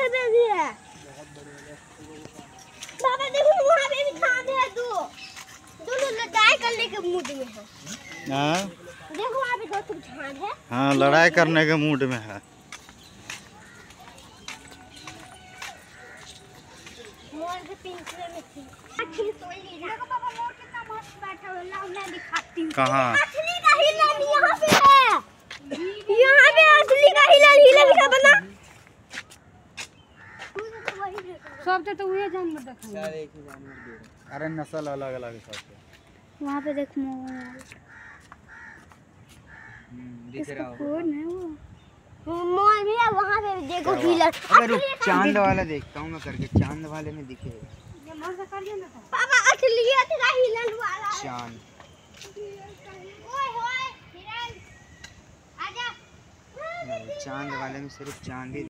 इधर पे भी है बाबा देखो वहाँ पे भी खाद है दो। दोनों लड़ाई करने के मूड में है। हाँ? देखो वहाँ पे दो तुम झाड़ है। हाँ लड़ाई करने के मूड में है। मोर के पिंजरे में थी मछली तोड़ ली देखो पापा मोर कितना मस्त बैठा हुआ है। मैं दिखाती हूँ। कहाँ मछली का हिलन यहाँ पे है यहाँ पे असली का हिलन हिलन का बना सब तो उहे जानवर देखा। अरे नस्ल अलग अलग है सबके। वहाँ पे देख। मोर इसका कौन है वो? मोर भी है वहाँ पे देखो हिलन अबे रुक चाँद वाला देखता हूँ मैं करके। चाँद वाले में दिखेगा ये से कर लिया ना था। पापा असलियत का हिलन वाला चाँद। ओए ओए हिरण आजा। चाँद वाले में सिर्फ़ चाँद ही